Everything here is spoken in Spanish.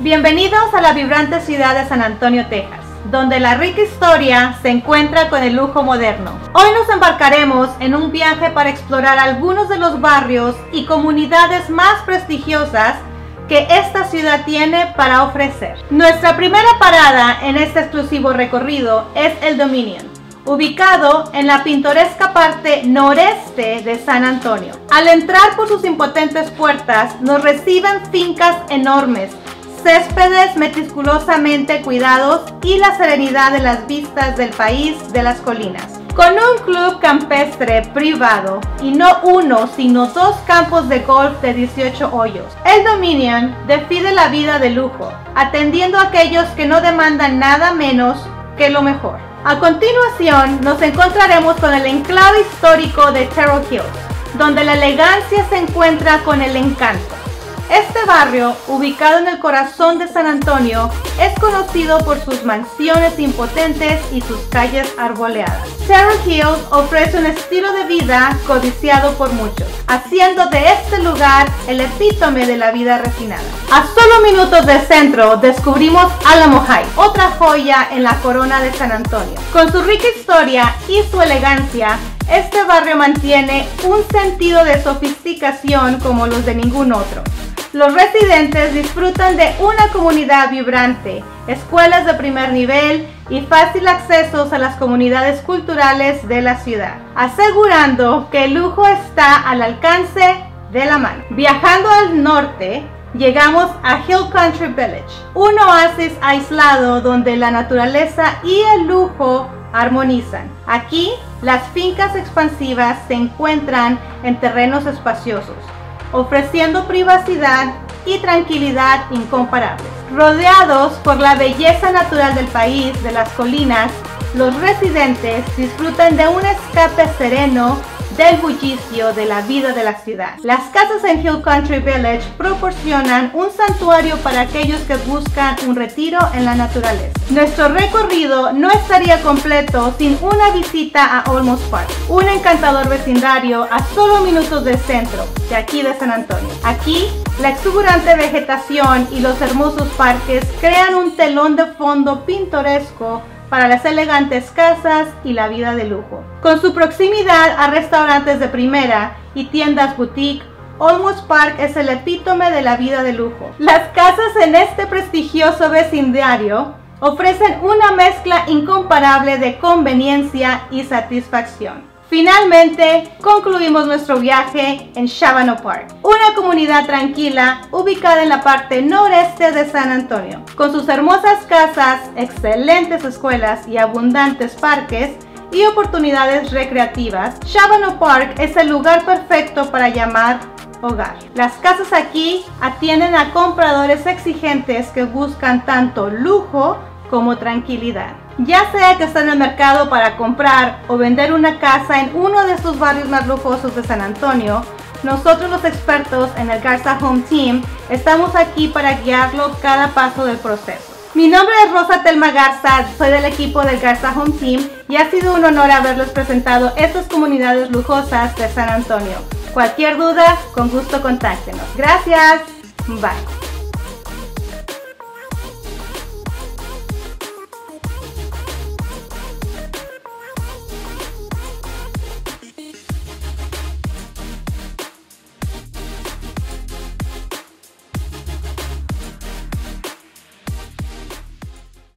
Bienvenidos a la vibrante ciudad de San Antonio, Texas, donde la rica historia se encuentra con el lujo moderno. Hoy nos embarcaremos en un viaje para explorar algunos de los barrios y comunidades más prestigiosas que esta ciudad tiene para ofrecer. Nuestra primera parada en este exclusivo recorrido es el Dominion, ubicado en la pintoresca parte noreste de San Antonio. Al entrar por sus impotentes puertas, nos reciben fincas enormes, céspedes meticulosamente cuidados y la serenidad de las vistas del país de las colinas. Con un club campestre privado y no uno, sino dos campos de golf de 18 hoyos, el Dominion define la vida de lujo, atendiendo a aquellos que no demandan nada menos que lo mejor. A continuación, nos encontraremos con el enclave histórico de Terrell Hills, donde la elegancia se encuentra con el encanto. Este barrio, ubicado en el corazón de San Antonio, es conocido por sus mansiones impotentes y sus calles arboleadas. Terrell Hills ofrece un estilo de vida codiciado por muchos, haciendo de este lugar el epítome de la vida refinada. A solo minutos del centro descubrimos Alamo High, otra joya en la corona de San Antonio. Con su rica historia y su elegancia, este barrio mantiene un sentido de sofisticación como los de ningún otro. Los residentes disfrutan de una comunidad vibrante, escuelas de primer nivel y fácil acceso a las comunidades culturales de la ciudad, asegurando que el lujo está al alcance de la mano. Viajando al norte, llegamos a Hill Country Village, un oasis aislado donde la naturaleza y el lujo armonizan. Aquí, las fincas expansivas se encuentran en terrenos espaciosos, ofreciendo privacidad y tranquilidad incomparables. Rodeados por la belleza natural del país, de las colinas, los residentes disfrutan de un escape sereno del bullicio de la vida de la ciudad. Las casas en Hill Country Village proporcionan un santuario para aquellos que buscan un retiro en la naturaleza. Nuestro recorrido no estaría completo sin una visita a Olmos Park, un encantador vecindario a solo minutos del centro, de aquí de San Antonio. Aquí, la exuberante vegetación y los hermosos parques crean un telón de fondo pintoresco para las elegantes casas y la vida de lujo. Con su proximidad a restaurantes de primera y tiendas boutique, Olmos Park es el epítome de la vida de lujo. Las casas en este prestigioso vecindario ofrecen una mezcla incomparable de conveniencia y satisfacción. Finalmente, concluimos nuestro viaje en Shabano Park, una comunidad tranquila ubicada en la parte noreste de San Antonio. Con sus hermosas casas, excelentes escuelas y abundantes parques, y oportunidades recreativas, Shabano Park es el lugar perfecto para llamar hogar. Las casas aquí atienden a compradores exigentes que buscan tanto lujo como tranquilidad. Ya sea que está en el mercado para comprar o vender una casa en uno de estos barrios más lujosos de San Antonio, nosotros los expertos en el Garza Home Team estamos aquí para guiarlo cada paso del proceso. Mi nombre es Rosa Telma Garza, soy del equipo del Garza Home Team y ha sido un honor haberles presentado estas comunidades lujosas de San Antonio. Cualquier duda, con gusto contáctenos. Gracias. Bye.